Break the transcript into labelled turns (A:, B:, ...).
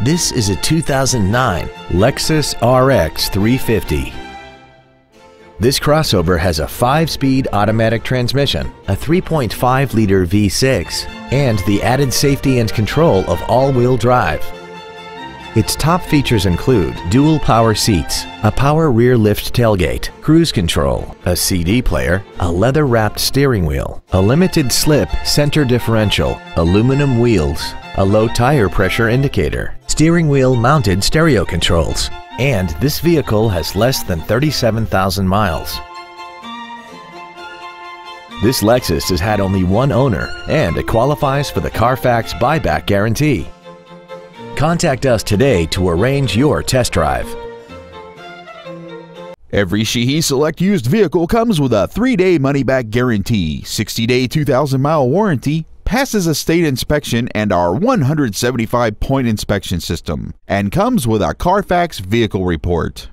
A: This is a 2009 Lexus RX 350. This crossover has a 5-speed automatic transmission, a 3.5-liter V6, and the added safety and control of all-wheel drive. Its top features include dual power seats, a power rear lift tailgate, cruise control, a CD player, a leather-wrapped steering wheel, a limited slip center differential, aluminum wheels, a low tire pressure indicator, steering wheel mounted stereo controls, and this vehicle has less than 37,000 miles. This Lexus has had only one owner and it qualifies for the Carfax buyback guarantee. Contact us today to arrange your test drive.
B: Every Sheehy Select used vehicle comes with a 3-day money-back guarantee, 60-day 2,000-mile warranty, passes a state inspection and our 175 point inspection system, and comes with a Carfax vehicle report.